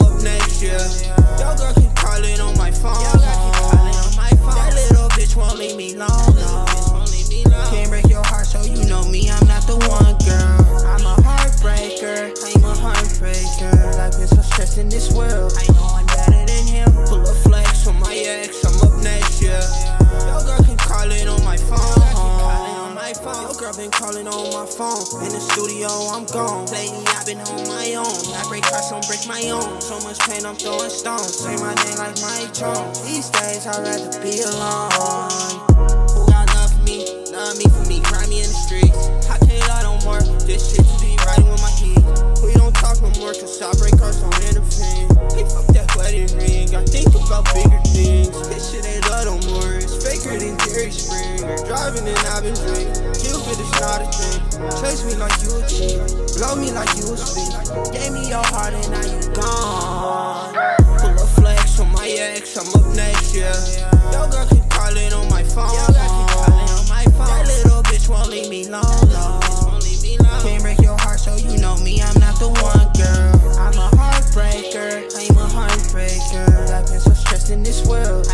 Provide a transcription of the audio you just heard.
up next year. Your girl keep calling on my phone. That little bitch won't leave me alone. No. Can't break your heart, so you know me. I'm not the one, girl. I'm a heartbreaker. I'm a heartbreaker. Life is so stressed in this world. Been calling on my phone. In the studio, I'm gone. Lately, I've been on my own. I break hearts, don't break my own. So much pain, I'm throwing stones. Say my name like Mike Jones. These days, I'd rather be alone. Who got love for me? Love me for me, cry me in the streets. I can't lie no more. This shit to be riding with my keys. We don't talk no more, cause I break hearts, don't interfere. Hey, fuck that wedding ring. I think about bigger things. This shit ain't love no more. It's faker than Jerry Springer. Driving and I've been drinking. Embrace me like you cheat, blow me like you speak. Gave me your heart and now you gone. Pull a flex on my ex, I'm up next, yeah. Yo, girl keep calling on my phone. Yo, girl keep calling on my phone. That little bitch won't leave me alone. No. Can't break your heart, so you know me, I'm not the one, girl. I'm a heartbreaker, I'm a heartbreaker. I've been so stressed in this world.